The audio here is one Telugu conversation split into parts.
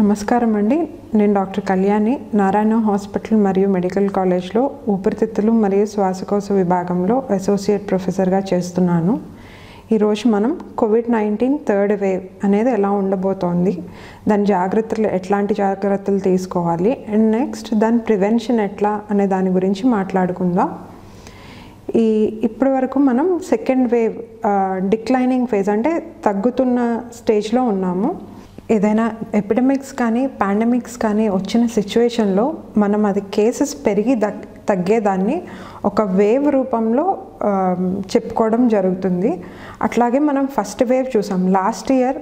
నమస్కారం అండి. నేను డాక్టర్ కళ్యాణి. నారాయణ హాస్పిటల్ మరియు మెడికల్ కాలేజ్లో ఊపిరితిత్తులు మరియు శ్వాసకోశ విభాగంలో అసోసియేట్ ప్రొఫెసర్గా చేస్తున్నాను. ఈరోజు మనం కోవిడ్ నైన్టీన్ థర్డ్ వేవ్ అనేది ఎలా ఉండబోతోంది దాని జాగ్రత్తలు ఎట్లాంటి జాగ్రత్తలు తీసుకోవాలి అండ్ నెక్స్ట్ దాని ప్రివెన్షన్ ఎట్లా అనే దాని గురించి మాట్లాడుకుందాం. ఈ ఇప్పటి వరకు మనం సెకండ్ వేవ్ డిక్లైనింగ్ ఫేజ్ అంటే తగ్గుతున్న స్టేజ్లో ఉన్నాము. ఏదైనా ఎపిడమిక్స్ కానీ పాండమిక్స్ కానీ వచ్చిన సిచ్యువేషన్లో మనం అది కేసెస్ పెరిగి దగ్ తగ్గేదాన్ని ఒక వేవ్ రూపంలో చెప్పుకోవడం జరుగుతుంది. అట్లాగే మనం ఫస్ట్ వేవ్ చూసాం. లాస్ట్ ఇయర్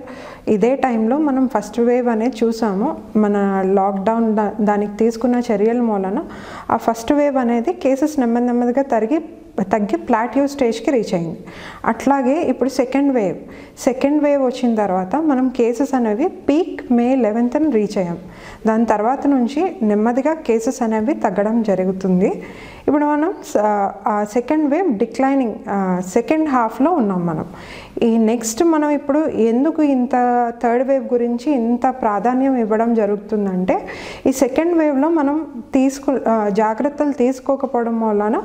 ఇదే టైంలో మనం ఫస్ట్ వేవ్ అనేది చూసాము. మన లాక్డౌన్ దా- దానికి తీసుకున్న చర్యల మూలన ఆ ఫస్ట్ వేవ్ అనేది కేసెస్ నెమ్మది నెమ్మదిగా తరిగి తగ్గి ప్లాట్యూ స్టేజ్కి రీచ్ అయింది. అట్లాగే ఇప్పుడు సెకండ్ వేవ్ సెకండ్ వేవ్ వచ్చిన తర్వాత మనం కేసెస్ అనేవి పీక్ మే లెవెన్త్ రీచ్ అయ్యాం. దాని తర్వాత నుంచి నెమ్మదిగా కేసెస్ అనేవి తగ్గడం జరుగుతుంది. ఇప్పుడు మనం సెకండ్ వేవ్ డిక్లైనింగ్ సెకండ్ హాఫ్లో ఉన్నాం మనం. ఈ నెక్స్ట్ మనం ఇప్పుడు ఎందుకు ఇంత థర్డ్ వేవ్ గురించి ఇంత ప్రాధాన్యం ఇవ్వడం జరుగుతుందంటే ఈ సెకండ్ వేవ్లో మనం తీసుకు జాగ్రత్తలు తీసుకోకపోవడం వలన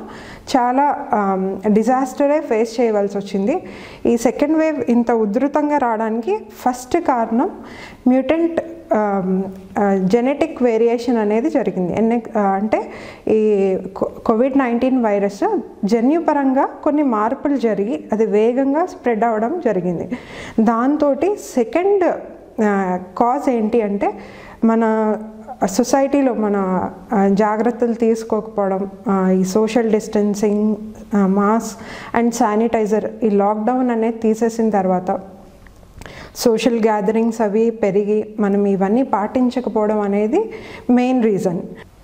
చాలా డిజాస్టరే ఫేస్ చేయవలసి వచ్చింది. ఈ సెకండ్ వేవ్ ఇంత ఉధృతంగా రావడానికి ఫస్ట్ కారణం mutant Um, uh, genetic variation అనేది జరిగింది. ఎన్ని అంటే ఈ కోవిడ్ నైన్టీన్ వైరస్ జన్యుపరంగా కొన్ని మార్పులు జరిగి అది వేగంగా స్ప్రెడ్ అవ్వడం జరిగింది. దాంతో సెకండ్ కాజ్ ఏంటి అంటే మన సొసైటీలో మన జాగ్రత్తలు తీసుకోకపోవడం ఈ social distancing mask and sanitiser ఈ లాక్డౌన్ అనేది తీసేసిన తర్వాత సోషల్ గ్యాదరింగ్స్ అవి పెరిగి మనం ఇవన్నీ పాటించకపోవడం అనేది మెయిన్ రీజన్.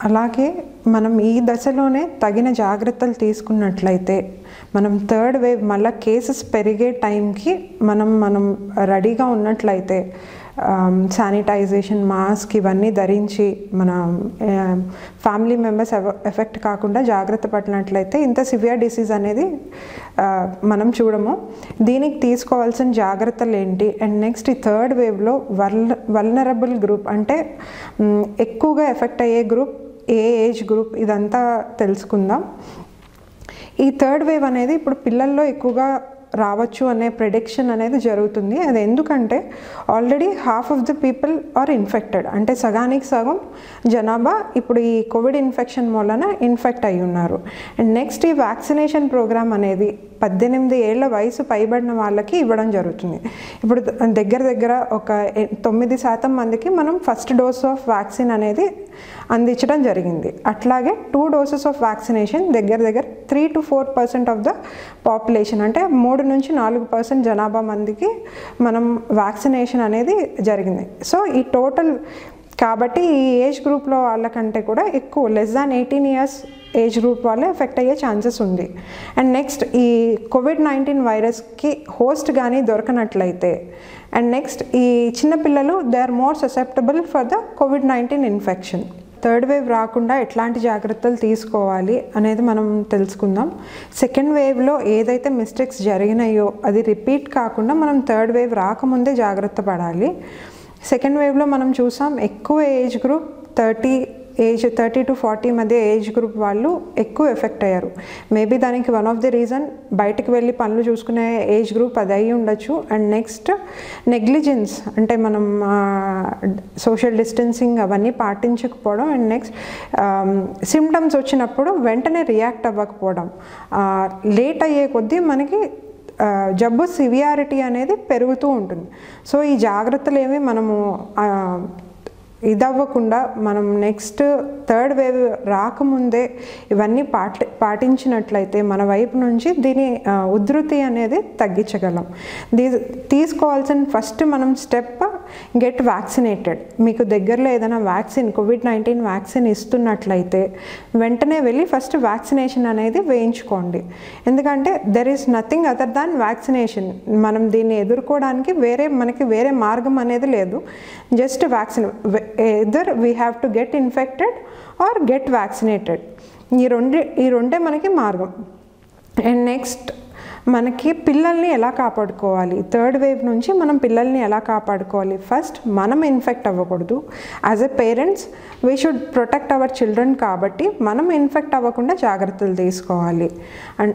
అలాగే మనం ఈ దశలోనే తగిన జాగ్రత్తలు తీసుకున్నట్లయితే మనం థర్డ్ వేవ్ మళ్ళీ కేసెస్ పెరిగే టైంకి మనం మనం రెడీగా ఉన్నట్లయితే Um, శానిటైజేషన్ మాస్క్ ఇవన్నీ ధరించి మన ఫ్యామిలీ మెంబర్స్ ఎఫెక్ట్ కాకుండా జాగ్రత్త పడినట్లయితే ఇంత సివియర్ డిసీజ్ అనేది uh, మనం చూడము. దీనికి తీసుకోవాల్సిన జాగ్రత్తలు ఏంటి? అండ్ నెక్స్ట్ ఈ థర్డ్ వేవ్లో వల్ వల్నరబుల్ గ్రూప్ అంటే um, ఎక్కువగా ఎఫెక్ట్ అయ్యే గ్రూప్ ఏ ఏజ్ గ్రూప్ ఇదంతా తెలుసుకుందాం. ఈ థర్డ్ వేవ్ అనేది ఇప్పుడు పిల్లల్లో ఎక్కువగా రావచ్చు అనే ప్రిడిక్షన్ అనేది జరుగుతుంది. అది ఎందుకంటే already half of the people are infected అంటే సగానికి సగం జనాభా ఇప్పుడు ఈ కోవిడ్ ఇన్ఫెక్షన్ మూలన ఇన్ఫెక్ట్ అయి ఉన్నారు. అండ్ నెక్స్ట్ ఈ వ్యాక్సినేషన్ ప్రోగ్రామ్ అనేది పద్దెనిమిది ఏళ్ళ వయసు పైబడిన వాళ్ళకి ఇవ్వడం జరుగుతుంది. ఇప్పుడు దగ్గర దగ్గర ఒక తొమ్మిది శాతం మందికి మనం ఫస్ట్ డోస్ ఆఫ్ వ్యాక్సిన్ అనేది అందించడం జరిగింది. అట్లాగే టూ డోసెస్ ఆఫ్ వ్యాక్సినేషన్ దగ్గర దగ్గర three to four percent of the population అంటే మూడు నుంచి నాలుగు పర్సెంట్ జనాభా మందికి మనం వ్యాక్సినేషన్ అనేది జరిగింది. సో ఈ టోటల్ కాబట్టి ఈ ఏజ్ గ్రూప్లో వాళ్ళకంటే కూడా ఎక్కువ less than eighteen years age group వాళ్ళే ఎఫెక్ట్ అయ్యే ఛాన్సెస్ ఉంది. అండ్ నెక్స్ట్ ఈ కోవిడ్ నైన్టీన్ వైరస్కి హోస్ట్ కానీ దొరకనట్లయితే అండ్ నెక్స్ట్ ఈ చిన్నపిల్లలు they are more susceptible for the COVID nineteen infection third wave రాకుండా ఎట్లాంటి జాగ్రత్తలు తీసుకోవాలి అనేది మనం తెలుసుకుందాం. సెకండ్ వేవ్లో ఏదైతే మిస్టేక్స్ జరిగినాయో అది రిపీట్ కాకుండా మనం థర్డ్ వేవ్ రాకముందే జాగ్రత్త పడాలి. సెకండ్ వేవ్లో మనం చూసాం ఎక్కువ age group thirty age thirty to forty మధ్య ఏజ్ గ్రూప్ వాళ్ళు ఎక్కువ ఎఫెక్ట్ అయ్యారు. మేబీ దానికి వన్ ఆఫ్ ది రీజన్ బయటకు వెళ్ళి పనులు చూసుకునే ఏజ్ గ్రూప్ అది అయి ఉండొచ్చు. అండ్ నెక్స్ట్ నెగ్లిజెన్స్ అంటే మనం సోషల్ డిస్టెన్సింగ్ అవన్నీ పాటించకపోవడం. అండ్ నెక్స్ట్ సిమ్టమ్స్ వచ్చినప్పుడు వెంటనే రియాక్ట్ అవ్వకపోవడం. లేట్ అయ్యే కొద్దీ మనకి జబ్బు సివియారిటీ అనేది పెరుగుతూ ఉంటుంది. సో ఈ జాగ్రత్తలు ఏమి మనము ఇదవ్వకుండా మనం నెక్స్ట్ థర్డ్ వేవ్ రాకముందే ఇవన్నీ పాటి పాటించినట్లయితే మన వైపు నుంచి దీని ఉధృతి అనేది తగ్గించగలం. దీ తీసుకోవాల్సిన ఫస్ట్ మనం స్టెప్ గెట్ వ్యాక్సినేటెడ్ మీకు దగ్గరలో ఏదైనా వ్యాక్సిన్ కోవిడ్ నైన్టీన్ వ్యాక్సిన్ ఇస్తున్నట్లయితే వెంటనే వెళ్ళి ఫస్ట్ వ్యాక్సినేషన్ అనేది వేయించుకోండి. ఎందుకంటే there is nothing other than vaccination మనం దీన్ని ఎదుర్కోవడానికి వేరే మనకి వేరే మార్గం అనేది లేదు. Just vaccine either we have to get infected or get vaccinated ఈ రెండే ఈ రెండే మనకి మార్గం. అండ్ నెక్స్ట్ మనకి పిల్లల్ని ఎలా కాపాడుకోవాలి? థర్డ్ వేవ్ నుంచి మనం పిల్లల్ని ఎలా కాపాడుకోవాలి? ఫస్ట్ మనం ఇన్ఫెక్ట్ అవ్వకూడదు. As a parents we should protect our children కాబట్టి మనం ఇన్ఫెక్ట్ అవ్వకుండా జాగ్రత్తలు తీసుకోవాలి. అండ్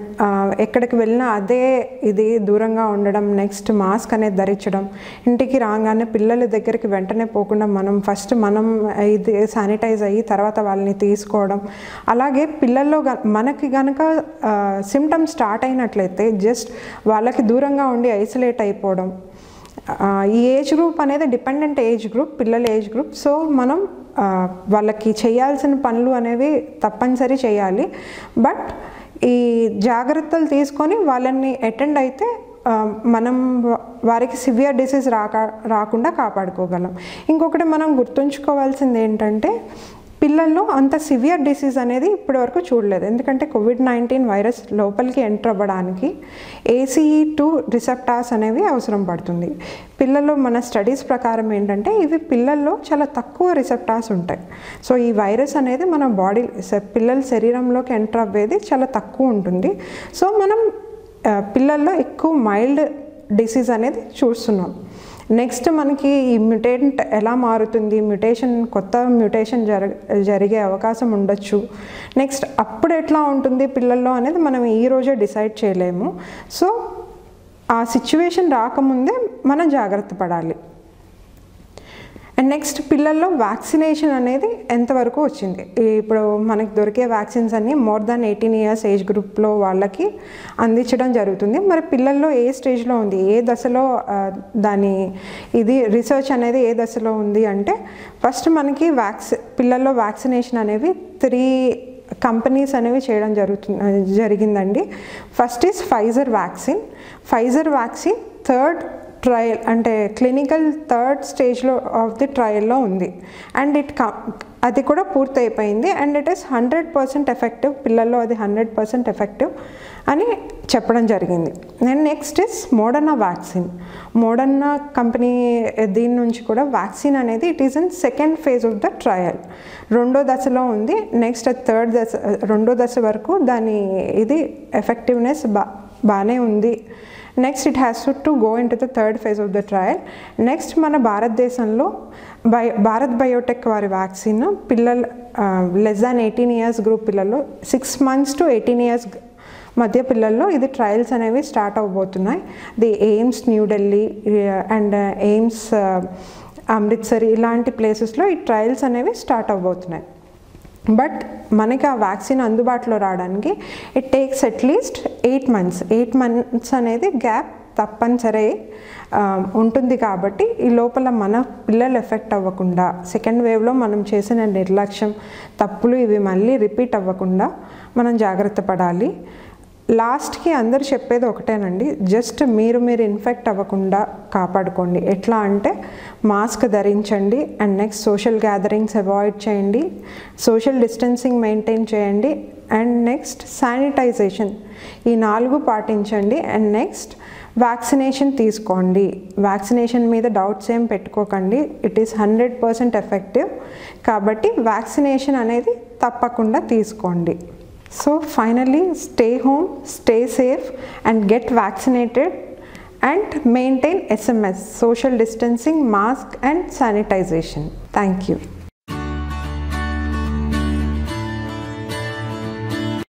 ఎక్కడికి వెళ్ళినా అదే ఇది దూరంగా ఉండడం నెక్స్ట్ మాస్క్ అనేది ధరించడం ఇంటికి రాగానే పిల్లల దగ్గరికి వెంటనే పోకుండా మనం ఫస్ట్ మనం ఇది శానిటైజ్ అయ్యి తర్వాత వాళ్ళని తీసుకోవడం. అలాగే పిల్లల్లో గ- మనకి కనుక సిమ్టమ్స్ స్టార్ట్ అయినట్లయితే జస్ట్ వాళ్ళకి దూరంగా ఉండి ఐసోలేట్ అయిపోవడం. ఈ ఏజ్ గ్రూప్ అనేది డిపెండెంట్ ఏజ్ గ్రూప్ పిల్లల ఏజ్ గ్రూప్ సో మనం వాళ్ళకి చేయాల్సిన పనులు అనేవి తప్పనిసరి చేయాలి. బట్ ఈ జాగ్రత్తలు తీసుకొని వాళ్ళని అటెండ్ అయితే మనం వారికి సివియర్ డిసీజ్ రాక రాకుండా కాపాడుకోగలం. ఇంకొకటి మనం గుర్తుంచుకోవాల్సింది ఏంటంటే పిల్లల్లో అంత సివియర్ డిసీజ్ అనేది ఇప్పటివరకు చూడలేదు. ఎందుకంటే కోవిడ్ నైన్టీన్ వైరస్ లోపలికి ఎంటర్ అవ్వడానికి ఏసీఈ టూ రిసెప్టార్స్ అనేవి అవసరం పడుతుంది. పిల్లల్లో మన స్టడీస్ ప్రకారం ఏంటంటే ఇవి పిల్లల్లో చాలా తక్కువ రిసెప్టార్స్ ఉంటాయి. సో ఈ వైరస్ అనేది మన బాడీ పిల్లల శరీరంలోకి ఎంటర్ అవ్వేది చాలా తక్కువ ఉంటుంది. సో మనం పిల్లల్లో ఎక్కువ మైల్డ్ డిసీజ్ అనేది చూస్తున్నాం. నెక్స్ట్ మనకి ఈ మ్యుటేంట్ ఎలా మారుతుంది? మ్యుటేషన్ కొత్త మ్యుటేషన్ జర జరిగే అవకాశం ఉండొచ్చు. నెక్స్ట్ అప్పుడు ఎట్లా ఉంటుంది పిల్లల్లో అనేది మనం ఈ రోజే డిసైడ్ చేయలేము. సో ఆ సిచ్యువేషన్ రాకముందే మనం జాగ్రత్త పడాలి. అండ్ నెక్స్ట్ పిల్లల్లో వ్యాక్సినేషన్ అనేది ఎంతవరకు వచ్చింది? ఇప్పుడు మనకి దొరికే వ్యాక్సిన్స్ అన్ని more than eighteen years age గ్రూప్లో వాళ్ళకి అందించడం జరుగుతుంది. మరి పిల్లల్లో ఏ స్టేజ్లో ఉంది? ఏ దశలో దాని ఇది రీసెర్చ్ అనేది ఏ దశలో ఉంది అంటే ఫస్ట్ మనకి వ్యాక్సి పిల్లల్లో వ్యాక్సినేషన్ అనేవి త్రీ కంపెనీస్ అనేవి చేయడం జరుగుతుంది జరిగిందండి. First is Pfizer vaccine Pfizer vaccine third trial అంటే క్లినికల్ థర్డ్ స్టేజ్లో ఆఫ్ ది ట్రయల్లో ఉంది. అండ్ ఇట్ క అది కూడా పూర్తయిపోయింది. And it is hundred percent effective పిల్లల్లో అది హండ్రెడ్ పర్సెంట్ ఎఫెక్టివ్ అని చెప్పడం జరిగింది. And next is Moderna vaccine. Moderna company దీని నుంచి కూడా వ్యాక్సిన్ అనేది it is in second phase of the trial. రెండో దశలో ఉంది. నెక్స్ట్ థర్డ్ దశ రెండో దశ వరకు దాని ఇది ఎఫెక్టివ్నెస్ బా బాగానే ఉంది. Next it has to go into the third phase of the trial next మన భారతదేశంలో బై భారత్ బయోటెక్ వారి వ్యాక్సిన్ పిల్లలు less than eighteen years group పిల్లలు six months to eighteen years మధ్య పిల్లల్లో ఇది ట్రయల్స్ అనేవి స్టార్ట్ అవ్వబోతున్నాయి. The AIIMS New Delhi and AIIMS Amritsar ఇలాంటి ప్లేసెస్లో ఈ ట్రయల్స్ అనేవి స్టార్ట్ అవ్వబోతున్నాయి. బట్ మనకి ఆ వ్యాక్సిన్ అందుబాటులో రావడానికి it takes at least eight months eight months అనేది గ్యాప్ తప్పనిసరి ఉంటుంది కాబట్టి ఈ లోపల మన పిల్లలు ఎఫెక్ట్ అవ్వకుండా సెకండ్ వేవ్లో మనం చేసిన నిర్లక్ష్యం తప్పులు ఇవి మళ్ళీ రిపీట్ అవ్వకుండా మనం జాగ్రత్త పడాలి. లాస్ట్కి అందరు చెప్పేది ఒకటేనండి. జస్ట్ మీరు మీరు ఇన్ఫెక్ట్ అవ్వకుండా కాపాడుకోండి. ఎట్లా అంటే మాస్క్ ధరించండి and next social gatherings avoid చేయండి. సోషల్ డిస్టెన్సింగ్ మెయింటైన్ చేయండి. And next sanitization. ఈ నాలుగు పాటించండి. అండ్ నెక్స్ట్ వ్యాక్సినేషన్ తీసుకోండి. వ్యాక్సినేషన్ మీద డౌట్స్ ఏం పెట్టుకోకండి. It is hundred percent effective. కాబట్టి వ్యాక్సినేషన్ అనేది తప్పకుండా తీసుకోండి. So finally stay home, stay safe and get vaccinated and maintain SMS, social distancing, mask and sanitization. Thank you.